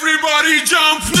Everybody jump!